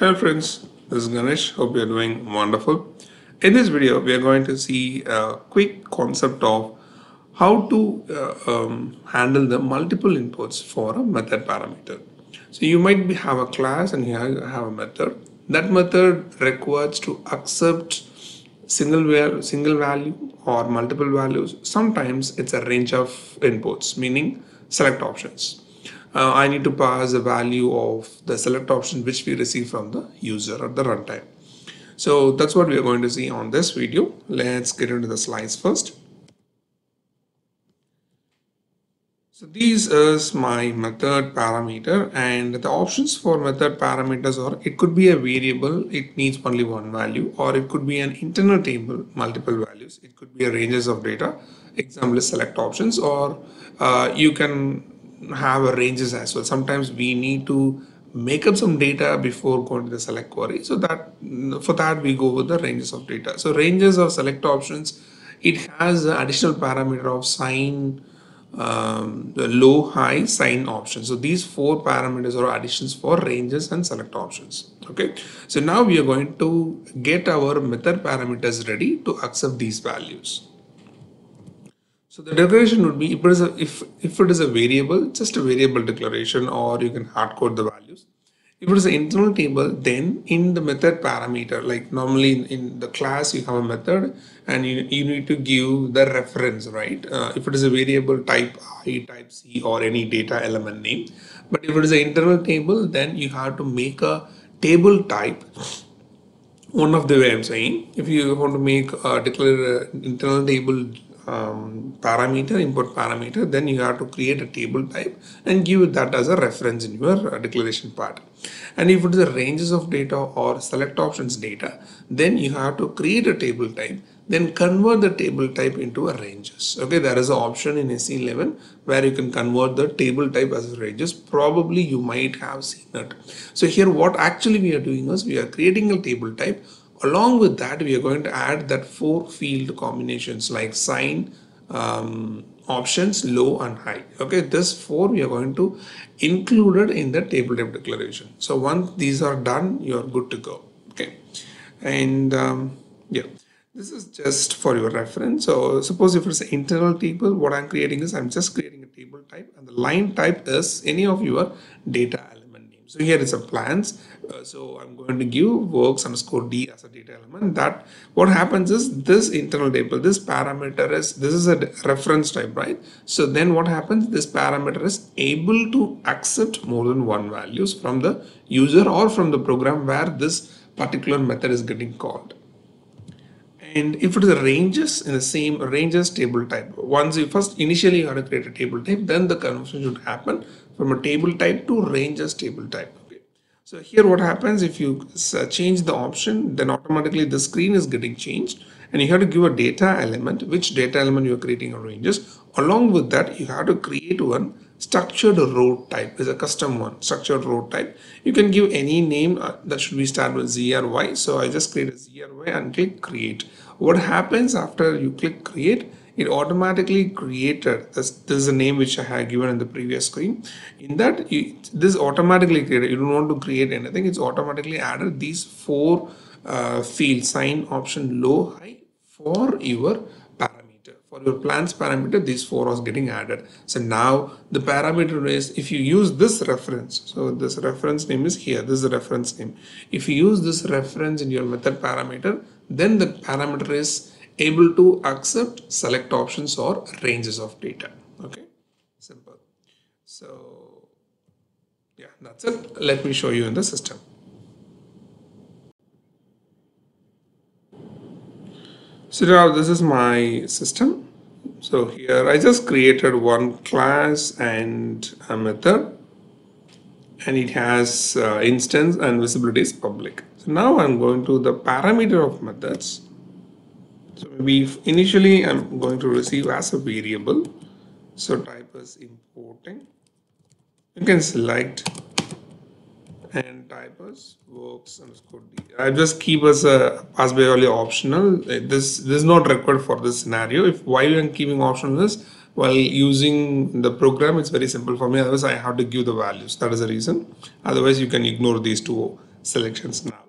Hello friends, this is Ganesh. Hope you're doing wonderful. In this video, we are going to see a quick concept of how to uh, um, handle the multiple inputs for a method parameter. So you might be, have a class and you have a method. That method requires to accept single value, single value or multiple values. Sometimes it's a range of inputs, meaning select options uh, I need to pass a value of the select option which we receive from the user at the runtime. So that's what we are going to see on this video. Let's get into the slides first. So these is my method parameter and the options for method parameters are it could be a variable it needs only one value or it could be an internal table multiple values it could be a ranges of data example select options or uh, you can have ranges as well. Sometimes we need to make up some data before going to the select query. So that for that we go with the ranges of data. So ranges or select options, it has additional parameter of sign, um, the low, high, sign option. So these four parameters are additions for ranges and select options. Okay. So now we are going to get our method parameters ready to accept these values. So the declaration would be if it is a, if, if it is a variable, just a variable declaration or you can hard code the values. If it is an internal table, then in the method parameter, like normally in, in the class you have a method and you, you need to give the reference, right? Uh, if it is a variable type I, type C or any data element name. But if it is an internal table, then you have to make a table type one of the way I'm saying, if you want to make a declare an internal table um, parameter, input parameter, then you have to create a table type and give that as a reference in your uh, declaration part. And if it is ranges of data or select options data, then you have to create a table type, then convert the table type into a ranges. Okay, there is an option in SE11 where you can convert the table type as ranges. Probably you might have seen it. So here what actually we are doing is we are creating a table type Along with that, we are going to add that four field combinations like sign, um, options, low and high. Okay, this four we are going to include it in the table type declaration. So once these are done, you are good to go. Okay, and um, yeah. This is just for your reference. So suppose if it's an internal table, what I'm creating is I'm just creating a table type and the line type is any of your data so here is a plans. Uh, so I'm going to give works underscore D as a data element that what happens is this internal table, this parameter is, this is a reference type, right? So then what happens, this parameter is able to accept more than one values from the user or from the program where this particular method is getting called. And if it is a ranges in the same ranges table type, once you first initially you have to create a table type, then the conversion should happen from a table type to ranges table type. Okay. So here what happens if you uh, change the option, then automatically the screen is getting changed and you have to give a data element, which data element you are creating a ranges. Along with that, you have to create one structured row type is a custom one structured row type. You can give any name uh, that should be start with zry so i just create a zry and click create. What happens after you click create it automatically created this, this is a name which I had given in the previous screen. In that you, this automatically created you don't want to create anything it's automatically added these four uh, fields sign option low high for your for your plans parameter these four are getting added. So now the parameter is if you use this reference so this reference name is here this is the reference name. If you use this reference in your method parameter then the parameter is able to accept select options or ranges of data. Okay? Simple. So yeah that's it. Let me show you in the system. So now this is my system so here I just created one class and a method and it has uh, instance and visibility is public so now I'm going to the parameter of methods so maybe initially I'm going to receive as a variable. So type is importing. You can select and type as works underscore d. I just keep as a pass by only optional. This this is not required for this scenario. If why I'm keeping optional is while using the program, it's very simple for me. Otherwise, I have to give the values. That is the reason. Otherwise, you can ignore these two selections now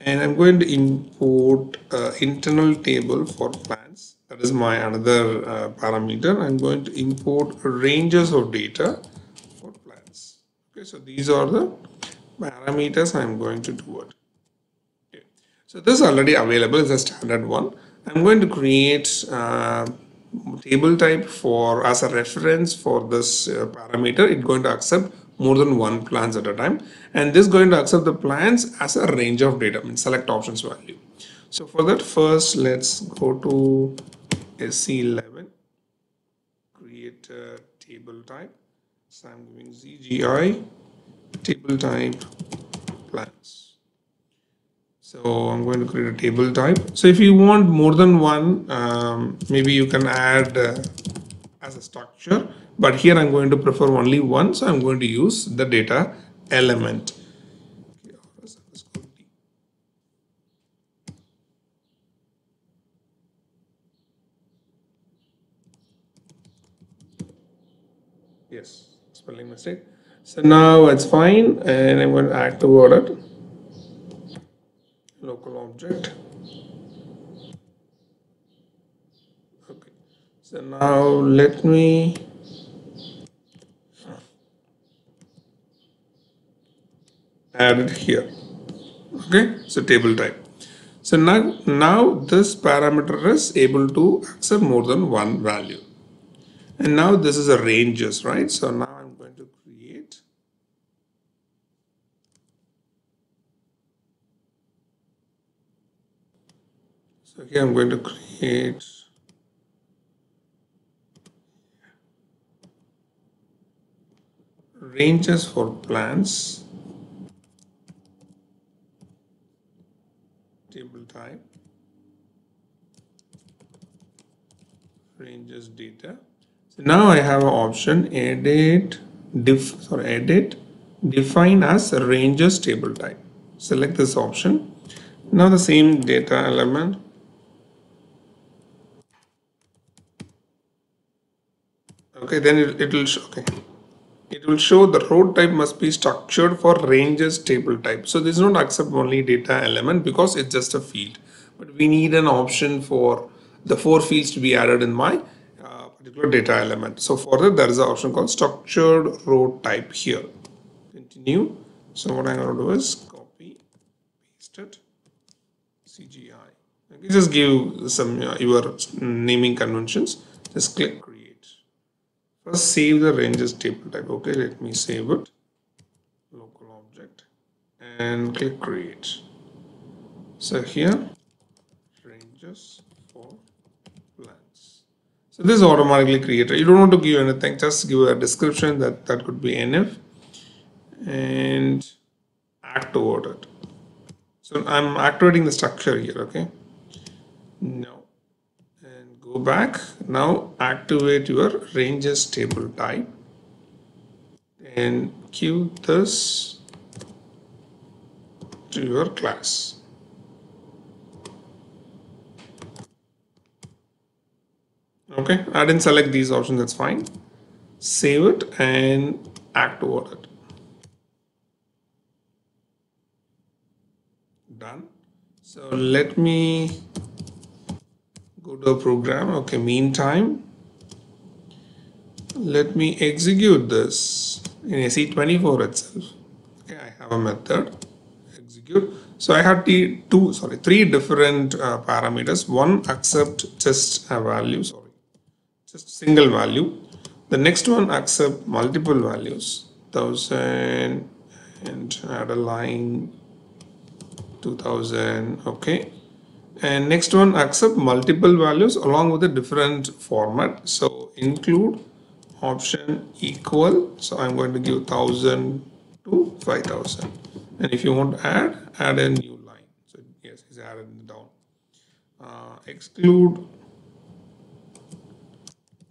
and I'm going to import uh, internal table for plans that is my another uh, parameter I'm going to import ranges of data for plans okay so these are the parameters I'm going to do it okay. so this is already available as a standard one. I'm going to create uh, table type for as a reference for this uh, parameter. It's going to accept more than one plans at a time. And this is going to accept the plans as a range of data I mean select options value. So for that first let's go to SE11 create a table type. So I'm giving ZGI table type plans so I'm going to create a table type. So if you want more than one um, maybe you can add uh, as a structure. But here I'm going to prefer only one. So I'm going to use the data element. Yes spelling mistake so now it's fine and I'm going to add the it local object. Okay. So now let me add it here. Okay? So table type. So now now this parameter is able to accept more than one value. And now this is a ranges right? So now I'm going to create here I'm going to create. Ranges for plants table type ranges data. So now I have an option edit diff sorry edit define as ranges table type select this option. Now the same data element okay then it, will show okay it will show the row type must be structured for ranges table type. So this is not accept only data element because it's just a field. But we need an option for the four fields to be added in my uh, particular data element. So for that there is an option called structured row type here. Continue. So what I'm going to do is copy, paste it, ZGI. Just give some uh, your naming conventions. Just click First save the ranges table type. Okay, let me save it. Local object and click create. So here ranges for plans. So this is automatically created. You don't want to give anything, just give a description that that could be NF and act toward it. So I'm activating the structure here, okay? No go back. Now activate your ranges table type. And queue this to your class. Okay I didn't select these options that's fine. Save it and act toward it. Done. So let me go to a program. Okay meantime let me execute this in SE24 itself. Okay I have a method. Execute. So I have two sorry three different uh, parameters. One accept just a value sorry just single value. The next one accept multiple values. Thousand and add a line. 2000 okay and next one accept multiple values along with a different format. So include option equal. So i'm going to give 1000 to 5000 and if you want to add add a new line. So yes it's added down. Uh, exclude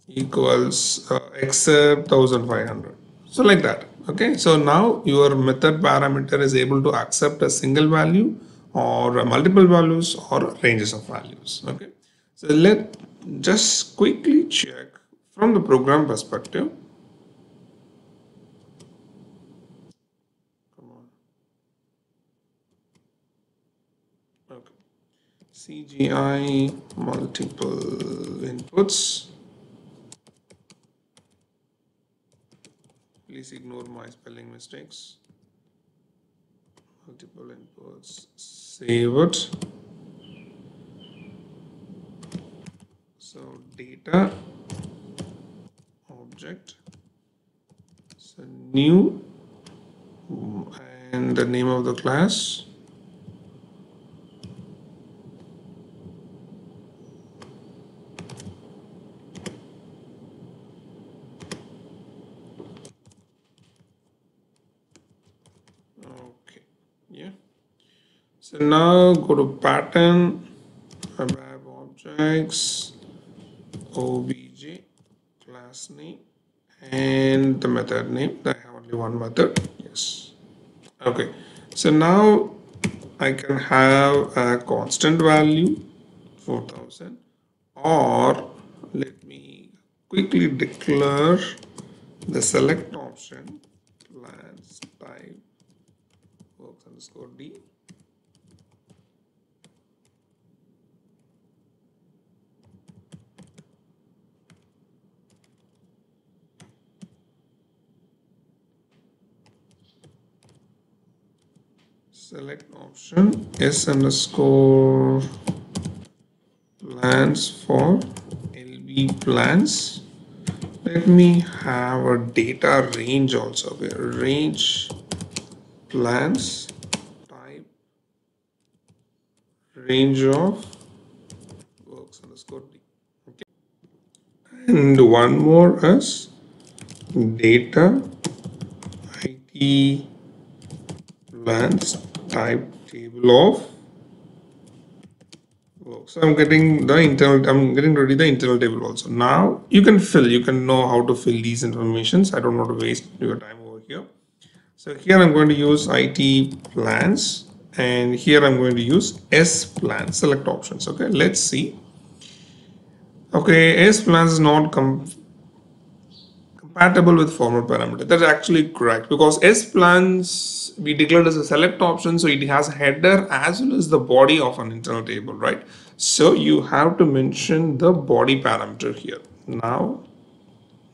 equals uh, except 1500 so like that. Okay? So now your method parameter is able to accept a single value or multiple values or ranges of values. Okay, so let just quickly check from the program perspective. Come on. Okay. ZGI multiple inputs. Please ignore my spelling mistakes. Multiple inputs. Save it. So data object. So new and the name of the class okay yeah so now go to pattern web objects obj class name and the method name. I have only one method. Yes. Okay. So now I can have a constant value 4000 or let me quickly declare the select option plans type works underscore d select option s underscore plans for lb plans. Let me have a data range also. Okay range plans type range of works underscore d. Okay. And one more is data it plans type table of so I'm getting the internal I'm getting ready the internal table also. Now you can fill you can know how to fill these informations. I don't want to waste your time over here. So here I'm going to use IT plans and here I'm going to use S plans. Select options okay? Let's see. Okay S plans is not compatible with format parameter. That's actually correct because S plans we declared as a select option, so it has header as well as the body of an internal table, right? So you have to mention the body parameter here. Now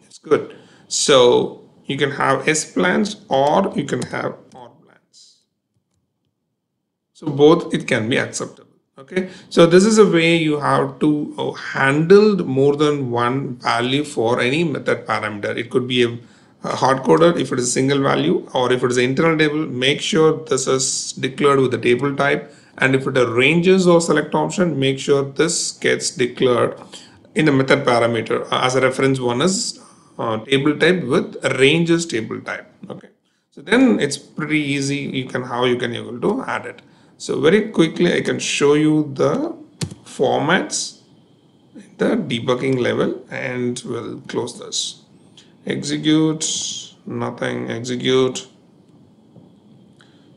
it's good. So you can have S plans or you can have OR plans. So both it can be acceptable okay? So this is a way you have to uh, handle more than one value for any method parameter. It could be a, a hard coded if it is a single value or if it is an internal table make sure this is declared with the table type. And if it ranges or select option make sure this gets declared in the method parameter uh, as a reference one is uh, table type with ranges table type. Okay? So then it's pretty easy. You can how you can able to add it so very quickly I can show you the formats the debugging level and we'll close this. Execute, nothing, execute.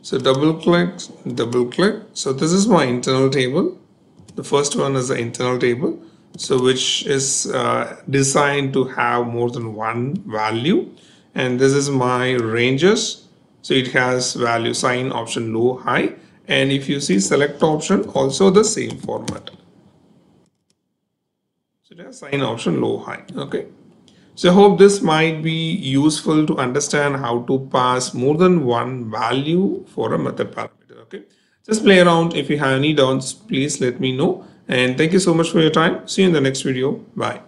So double click, double click. So this is my internal table. The first one is the internal table. So which is uh, designed to have more than one value. And this is my ranges. So it has value sign option low high and if you see select option also the same format. So it has sign option low high okay? So I hope this might be useful to understand how to pass more than one value for a method parameter okay? Just play around. If you have any doubts please let me know. And thank you so much for your time. See you in the next video. Bye